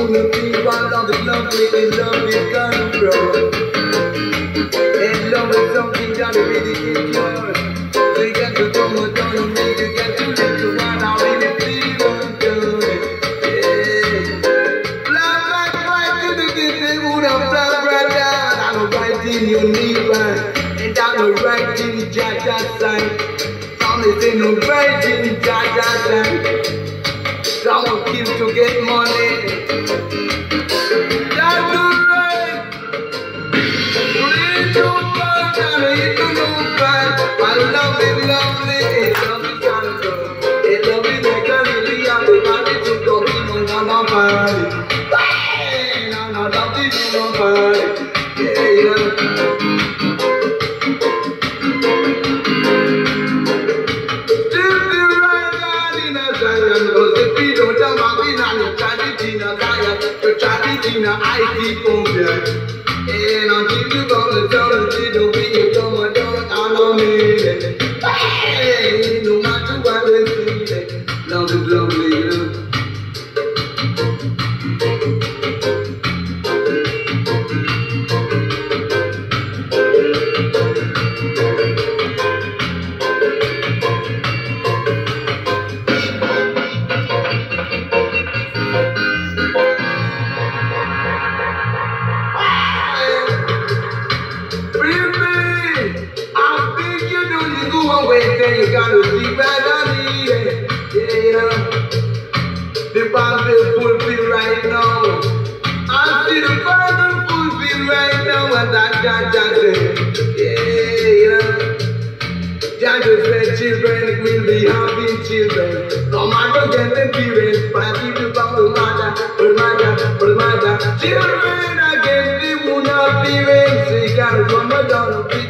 you will be one of the lovely and lovely kind bro. And love is something that really is yours. So you get to come and don't need get to live to what I really feel. Yeah. Right to the kitchen, would have fly right down. I'm you need right. And I'm writing I'm sign. I will kill to get money. To find and love is the Yeah, yeah. I keep on jack. And I keep you on the dollar you the. you gotta sleep at night. Yeah, the Bible fulfilled right now. I see the Bible fulfilled right now. What that God said. Yeah, God said children will be having children. No matter get the parents, but if you come to mother, but mother, but mother, children against the wound of parents, they gotta come down.